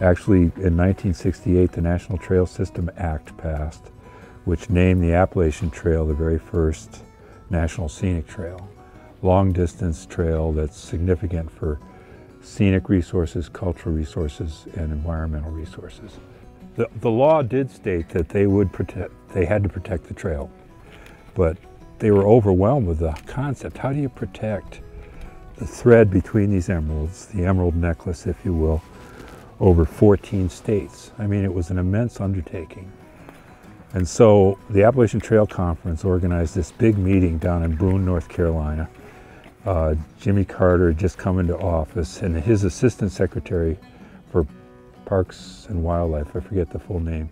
Actually, in 1968, the National Trail System Act passed, which named the Appalachian Trail the very first National Scenic Trail. Long distance trail that's significant for scenic resources, cultural resources, and environmental resources. The, the law did state that they would protect, they had to protect the trail, but they were overwhelmed with the concept. How do you protect the thread between these emeralds, the emerald necklace, if you will, over 14 states? I mean, it was an immense undertaking. And so the Appalachian Trail Conference organized this big meeting down in Boone, North Carolina. Uh, Jimmy Carter had just come into office, and his assistant secretary for Parks and Wildlife, I forget the full name,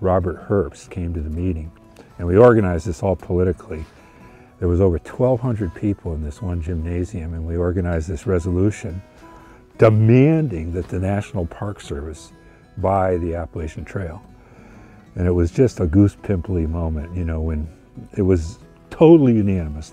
Robert Herbst, came to the meeting. And we organized this all politically. There was over 1,200 people in this one gymnasium, and we organized this resolution demanding that the National Park Service buy the Appalachian Trail. And it was just a goose pimply moment, you know, when it was totally unanimous.